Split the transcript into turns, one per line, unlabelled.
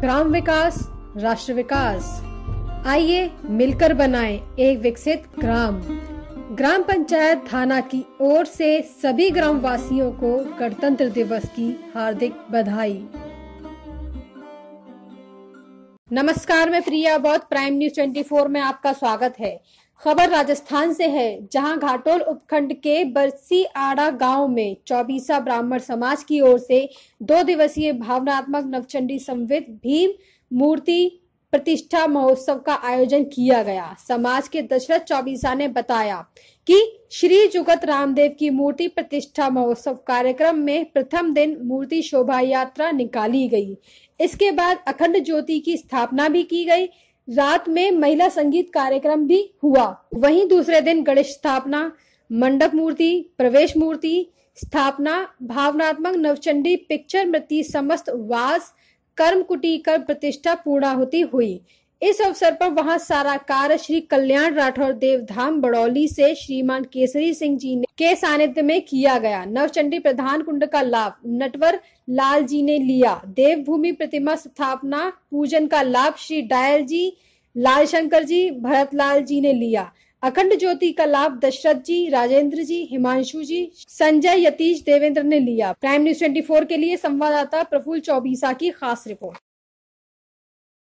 ग्राम विकास, राष्ट्र विकास। आइए मिलकर बनाएँ एक विकसित ग्राम। ग्राम पंचायत थाना की ओर से सभी ग्राम वासियों को गणतंत्र दिवस की हार्दिक बधाई। नमस्कार, मैं प्रिया बौद्ध प्राइम न्यूज़ 24 में आपका स्वागत है। खबर राजस्थान से है, जहाँ घाटोल उपखंड के बरसी आड़ा गाँव में चौबीसा ब्राह्मण समाज की ओर से दो दिवसीय भावनात्मक नवचंडी संवित भीम मूर्ति प्रतिष्ठा महोत्सव का आयोजन किया गया। समाज के दशरथ चौबीसा ने बताया कि श्री जुगत रामदेव की मूर्ति प्रतिष्ठा महोत्सव कार्यक्रम में प्रथम दिन मूर्ति शोभा यात्रा निकाली गई। इसके बाद अखंड ज्योति की स्थापना भी की गई। रात में महिला संगीत कार्यक्रम भी हुआ। वहीं दूसरे दिन गणेश स्थापना, मंडप मूर्ति, प्रवेश मूर्ति, स्थापना, भावनात्मक नवचंडी, पिक्चर मृति समस्त वास, कर्म कुटी कर प्रतिष्ठा पूर्णाहुति हुई। इस अवसर पर वहाँ सारा कार्य श्री कल्याण राठौर देवधाम बड़ौली से श्रीमान केसरी सिंह जी ने के सानिध्य में किया गया। नवचंडी प्रधान कुंड का लाभ, नटवर लाल जी ने लिया। देवभूमि प्रतिमा स्थापना, पूजन का लाभ श्री डायल जी लाल शंकर जी, भरत लाल जी ने लिया। अखंड ज्योति का लाभ दशरथ जी, राजेंद्र जी, हिमांशु जी, संजय यतीश देवेंद्र ने लिया। प्राइम न्यूज़ 24 के लिए संवाददाता प्रफुल्ल चौबीसा की खास रिपोर्ट।